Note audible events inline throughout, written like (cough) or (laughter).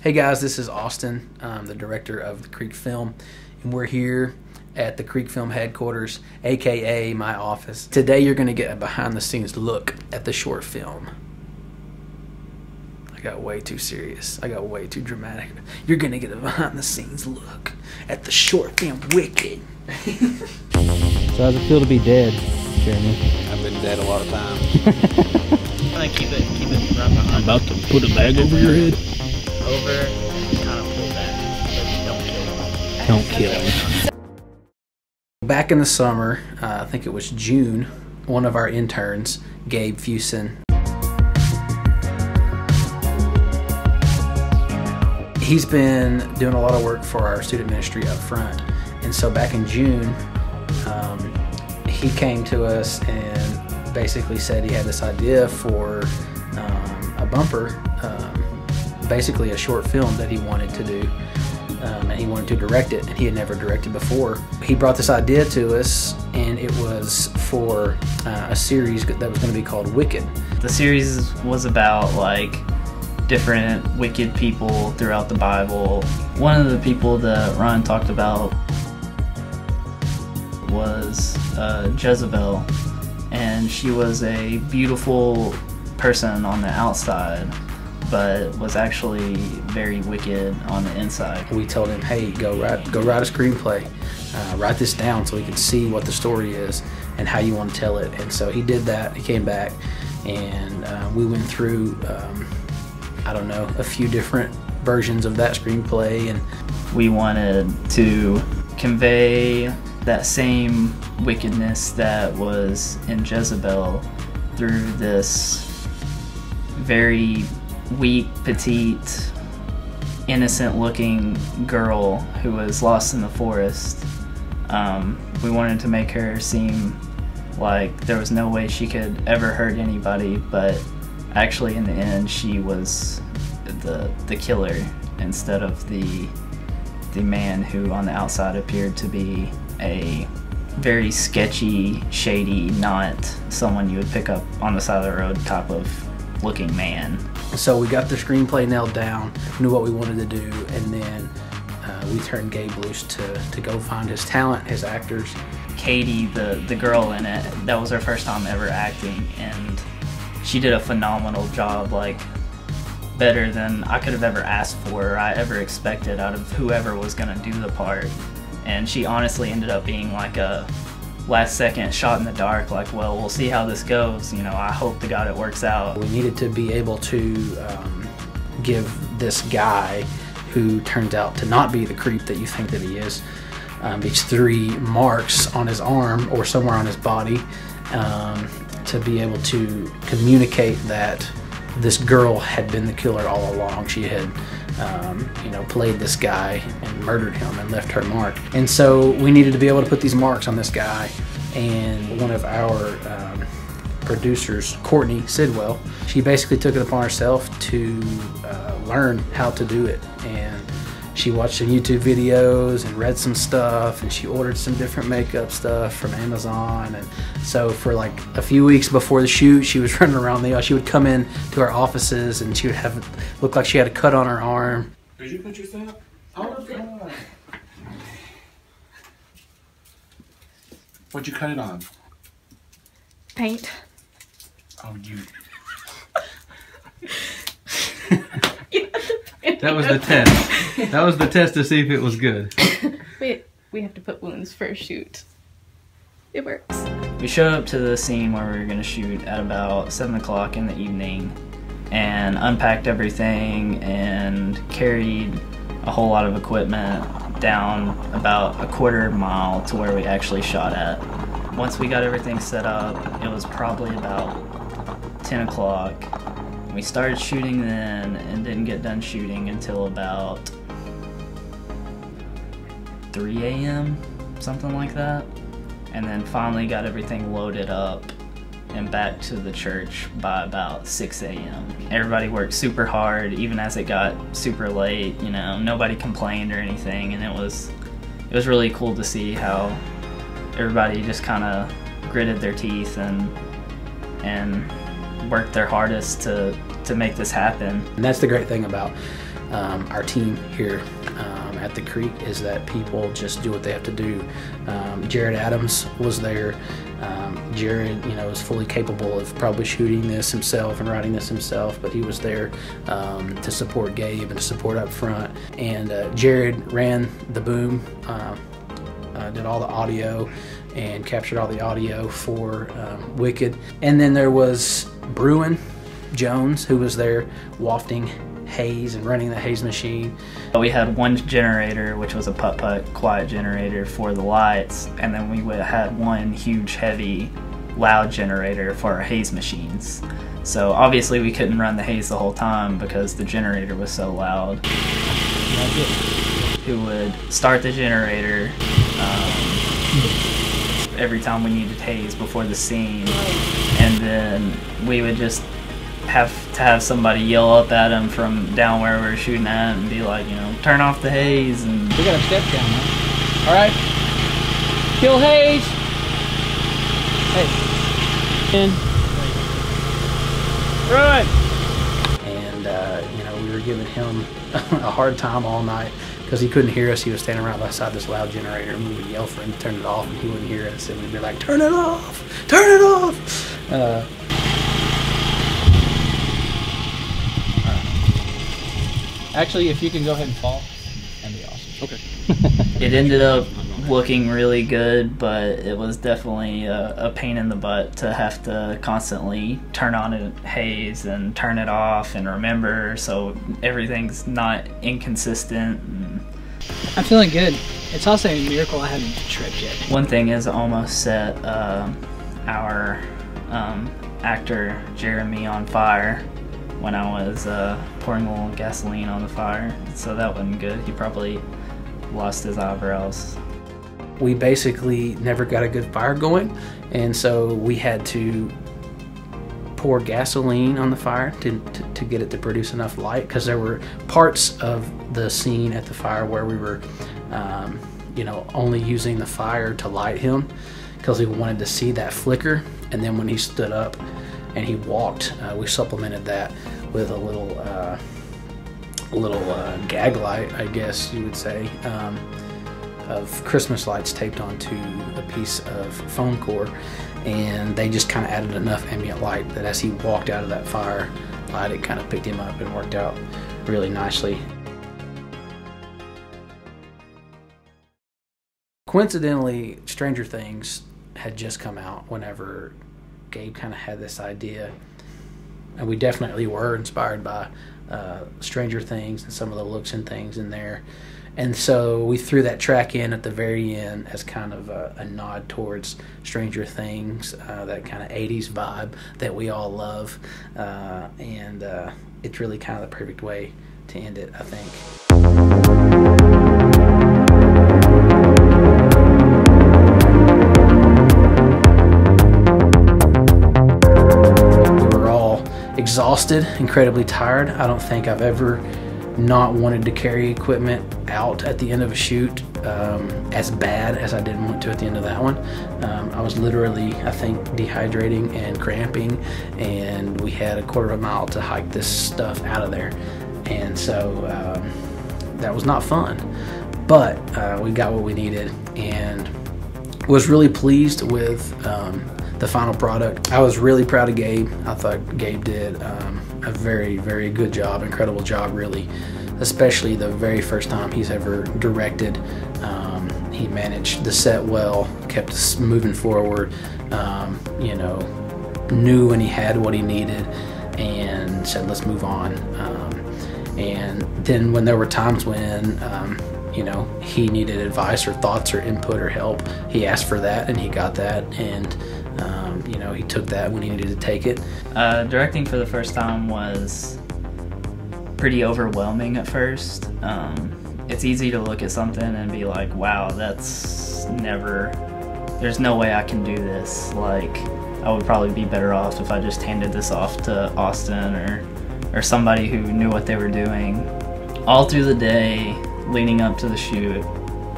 Hey guys, this is Austin, um, the director of the Creek Film, and we're here at the Creek Film headquarters, aka my office. Today you're going to get a behind the scenes look at the short film. I got way too serious. I got way too dramatic. You're going to get a behind the scenes look at the short film Wicked. (laughs) So how's it feel to be dead, Jeremy? I've been dead a lot of times. (laughs) Kind of keep it, keep it right behind. I'm about to put a bag over your head. Over, kind of pull back, but don't kill it. Don't kill me. Back in the summer, uh, I think it was June, one of our interns, Gabe Fuson, he's been doing a lot of work for our student ministry up front. And so back in June, um, he came to us and basically said he had this idea for um, a bumper, um, basically a short film that he wanted to do. Um, and he wanted to direct it, and he had never directed before. He brought this idea to us, and it was for uh, a series that was going to be called Wicked. The series was about like different wicked people throughout the Bible. One of the people that Ron talked about was uh, Jezebel, and she was a beautiful person on the outside, but was actually very wicked on the inside. we told him, "Hey, go write go write a screenplay, uh, write this down so we can see what the story is and how you want to tell it." And so he did that. He came back, and uh, we went through, um, I don't know, a few different versions of that screenplay, and we wanted to convey that same wickedness that was in Jezebel through this very weak, petite, innocent looking girl who was lost in the forest. Um, we wanted to make her seem like there was no way she could ever hurt anybody, but actually, in the end, she was the, the killer instead of the the man who on the outside appeared to be a very sketchy, shady, not someone you would pick up on the side of the road type of looking man. so we got the screenplay nailed down, knew what we wanted to do, and then uh, we turned Gabe loose to to go find his talent, his actors. Katie, the the girl in it, that was her first time ever acting, and she did a phenomenal job. Like better than I could have ever asked for or I ever expected out of whoever was gonna do the part. And she honestly ended up being like a last second shot in the dark. Like, well, we'll see how this goes. You know, I hope to God it works out. We needed to be able to um, give this guy, who turns out to not be the creep that you think that he is, um, these three marks on his arm or somewhere on his body, um, to be able to communicate that this girl had been the killer all along. She had, um, you know, played this guy and murdered him and left her mark. And so we needed to be able to put these marks on this guy. And one of our um, producers, Courtney Sidwell, she basically took it upon herself to uh, learn how to do it. And she watched some YouTube videos and read some stuff, and she ordered some different makeup stuff from Amazon. And so, for like a few weeks before the shoot, she was (laughs) running around the. She would come in to our offices, and she would have look like she had a cut on her arm. Did you put yourself? Oh, God. What'd you cut it on? Paint. Oh, you. (laughs) That was the test. That was the test to see if it was good. (laughs) We we have to put wounds for a shoot. It works. We showed up to the scene where we were going to shoot at about 7 o'clock in the evening and unpacked everything and carried a whole lot of equipment down about a quarter mile to where we actually shot at. Once we got everything set up, it was probably about 10 o'clock. We started shooting then and didn't get done shooting until about 3 a.m., something like that and then finally got everything loaded up and back to the church by about 6 a.m. Everybody worked super hard, even as it got super late. You know, nobody complained or anything, and it was it was really cool to see how everybody just kind of gritted their teeth and and worked their hardest to to make this happen. And that's the great thing about um, our team here um, at the creek is that people just do what they have to do. Um, Jared Adams was there. Um, Jared, you know, is fully capable of probably shooting this himself and writing this himself, but he was there um, to support Gabe and to support up front. And uh, Jared ran the boom, uh, uh, did all the audio, and captured all the audio for um, Wicked. And then there was Bruin Jones, who was there wafting haze and running the haze machine. We had one generator, which was a putt putt quiet generator for the lights, and then we had one huge, heavy, loud generator for our haze machines. So obviously, we couldn't run the haze the whole time because the generator was so loud. Who would start the generator um, every time we needed haze before the scene, and then we would just have to have somebody yell up at him from down where we are shooting at and be like, you know, turn off the haze and We got a step down, huh? All right. Kill haze. Hey. In. Run. and uh, you know we were giving him (laughs) a hard time all night because he couldn't hear us. He was standing right beside this loud generator, and we would yell for him to turn it off, and he wouldn't hear us. And we'd be like, "Turn it off! Turn it off!" Uh, Actually, if you can go ahead and fall, that'd be awesome. Okay. (laughs) it ended up looking really good, but it was definitely a, a pain in the butt to have to constantly turn on a haze and turn it off and remember so everything's not inconsistent. I'm feeling good. It's also a miracle I haven't tripped yet. one thing is almost set um our um, actor Jeremy on fire when I was uh, pouring a little gasoline on the fire, so that wasn't good. He probably lost his eyebrows. we basically never got a good fire going, and so we had to pour gasoline on the fire to, to, to get it to produce enough light because there were parts of the scene at the fire where we were, um, you know, only using the fire to light him because we wanted to see that flicker. And then when he stood up and he walked, uh, we supplemented that with a little. Uh, little uh, gag light, I guess you would say, um, of Christmas lights taped onto a piece of foam core, and they just kind of added enough ambient light that as he walked out of that fire light, it kind of picked him up and worked out really nicely. Coincidentally, Stranger Things had just come out whenever Gabe kind of had this idea, and we definitely were inspired by uh, Stranger Things and some of the looks and things in there. And so we threw that track in at the very end as kind of a, a nod towards Stranger Things, uh, that kind of 80s vibe that we all love. Uh, and uh, it's really kind of the perfect way to end it, I think. Exhausted, incredibly tired. I don't think I've ever not wanted to carry equipment out at the end of a shoot um, as bad as I didn't want to at the end of that one. Um, I was literally, I think, dehydrating and cramping, and we had a quarter of a mile to hike this stuff out of there. And so um, that was not fun, but uh, we got what we needed and was really pleased with um, the final product. I was really proud of Gabe. I thought Gabe did um, a very, very good job, incredible job, really, especially the very first time he's ever directed. Um, he managed the set well, kept us moving forward, um, you know, knew when he had what he needed, and said, let's move on. Um, and then when there were times when, um, you know, he needed advice or thoughts or input or help, he asked for that and he got that. And, you know, he took that when he needed to take it. Uh, directing for the first time was pretty overwhelming at first. Um, it's easy to look at something and be like, wow, that's never, there's no way I can do this. Like, I would probably be better off if I just handed this off to Austin or, or somebody who knew what they were doing. All through the day leading up to the shoot,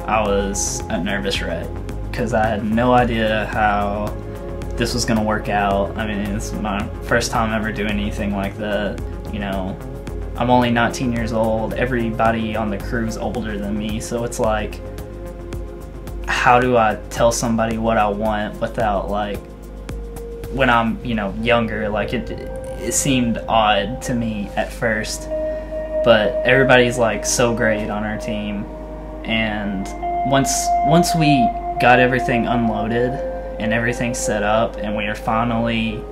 I was a nervous wreck because I had no idea how this was gonna work out. I mean, it's my first time ever doing anything like that. You know, I'm only 19 years old. Everybody on the crew's older than me, so it's like, how do I tell somebody what I want without like, when I'm you know younger, like it it seemed odd to me at first, but everybody's like so great on our team, and once once we got everything unloaded and everything set up, and we are finally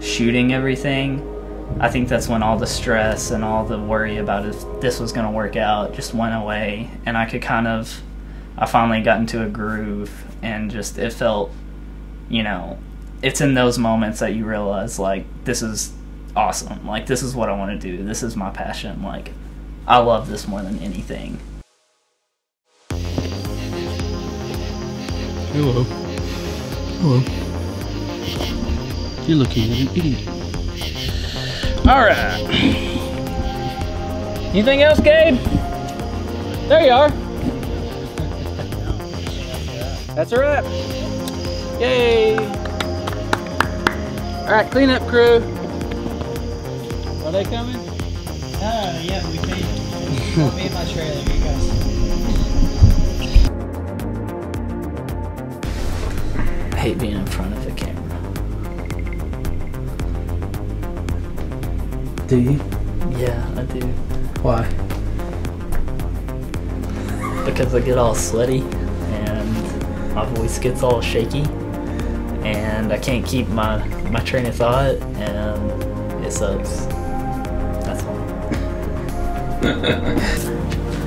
shooting everything, I think that's when all the stress and all the worry about if this was going to work out just went away, and I could kind of, I finally got into a groove, and just it felt, you know, it's in those moments that you realize like this is awesome, like this is what I want to do, this is my passion, like I love this more than anything. Hello. Hello. You're looking at an idiot. All right. Anything else, Gabe? There you are. That's a wrap. Yay. All right, cleanup crew. Are they coming? Oh, yeah, we paid. Won't be in my trailer, you guys. Hate being in front of the camera. Do you? Yeah, I do. Why? because I get all sweaty and my voice gets all shaky and I can't keep my, my train of thought and it sucks. That's all.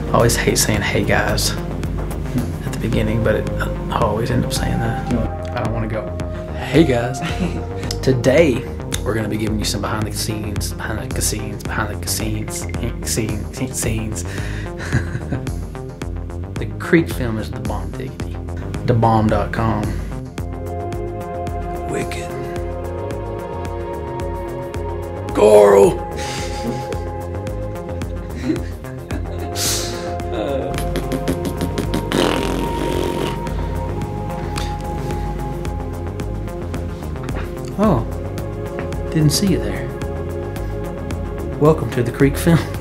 I (laughs) always hate saying "Hey guys" at the beginning, but it, I always end up saying that. I don't go. Hey guys. Today we're gonna be giving you some behind the scenes, behind the scenes, behind the scenes, scenes, scenes. (laughs) the Creek film is the bomb diggity. TheBomb.com. Wicked. Coral. Didn't see you there. Welcome to the Creek Film.